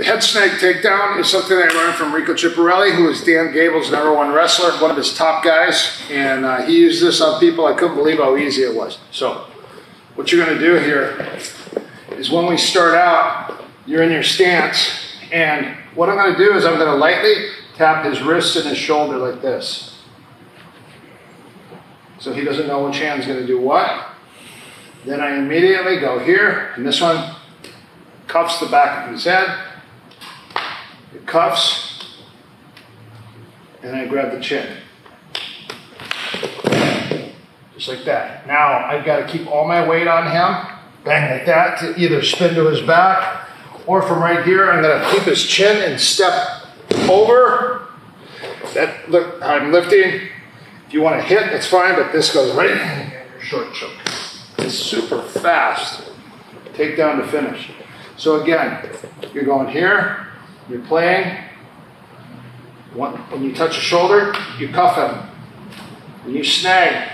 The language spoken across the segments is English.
The head snag takedown is something I learned from Rico Chiapparelli, who is Dan Gable's number one wrestler, one of his top guys. And uh, he used this on people. I couldn't believe how easy it was. So, what you're going to do here is when we start out, you're in your stance. And what I'm going to do is I'm going to lightly tap his wrist and his shoulder like this. So he doesn't know which hand's going to do what. Then I immediately go here, and this one cuffs the back of his head. It cuffs, and I grab the chin. Just like that. Now I've got to keep all my weight on him. Bang like that to either spin to his back, or from right here, I'm going to keep his chin and step over. That look, I'm lifting. If you want to hit, it's fine, but this goes right in your short choke. It's super fast. Take down to finish. So again, you're going here, you're playing. When you touch a shoulder, you cuff him. When you snag,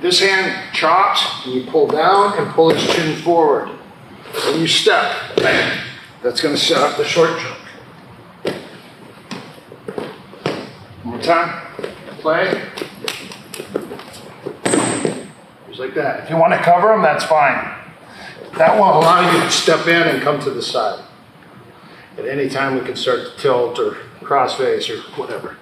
this hand chops, and you pull down and pull his chin forward. When you step, that's going to set up the short choke. One more time. Play. Just like that. If you want to cover them, that's fine. That will allow you to step in and come to the side. At any time, we can start to tilt or crossface or whatever.